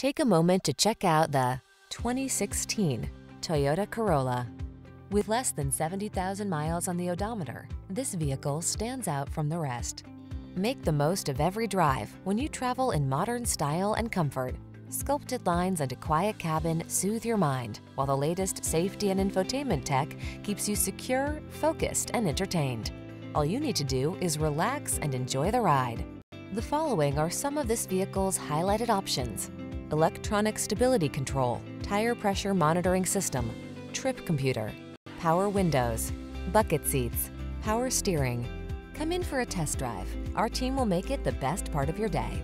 Take a moment to check out the 2016 Toyota Corolla. With less than 70,000 miles on the odometer, this vehicle stands out from the rest. Make the most of every drive when you travel in modern style and comfort. Sculpted lines and a quiet cabin soothe your mind, while the latest safety and infotainment tech keeps you secure, focused, and entertained. All you need to do is relax and enjoy the ride. The following are some of this vehicle's highlighted options. Electronic stability control, tire pressure monitoring system, trip computer, power windows, bucket seats, power steering. Come in for a test drive. Our team will make it the best part of your day.